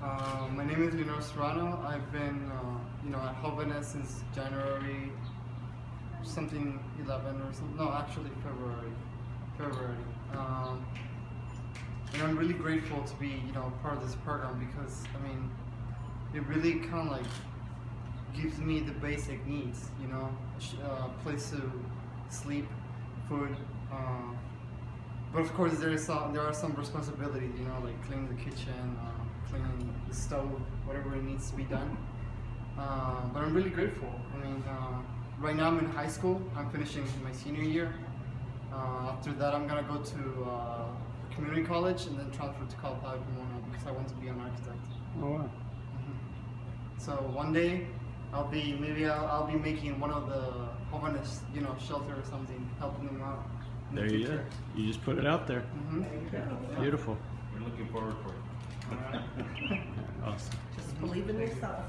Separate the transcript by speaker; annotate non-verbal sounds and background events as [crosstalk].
Speaker 1: Uh, my name is Leonardo Serrano. I've been, uh, you know, at Hovena since January, something 11 or something. No, actually February. February. Um, and I'm really grateful to be, you know, part of this program because, I mean, it really kind of like gives me the basic needs, you know, a uh, place to sleep, food. But of course, there is some, there are some responsibilities, you know, like cleaning the kitchen, uh, cleaning the stove, whatever needs to be done. Uh, but I'm really grateful. I mean, uh, right now I'm in high school. I'm finishing my senior year. Uh, after that, I'm gonna go to uh, community college and then transfer to Cal Poly Pomona because I want to be an architect.
Speaker 2: Oh, wow.
Speaker 1: So one day, I'll be maybe I'll, I'll be making one of the homeless, you know, shelter or something, helping them out. In the
Speaker 2: There you go. You just put it out there.
Speaker 1: Mhm.
Speaker 2: Beautiful.
Speaker 3: We're looking forward for it.
Speaker 1: All right. [laughs]
Speaker 2: Awesome.
Speaker 4: Just believe in yourself.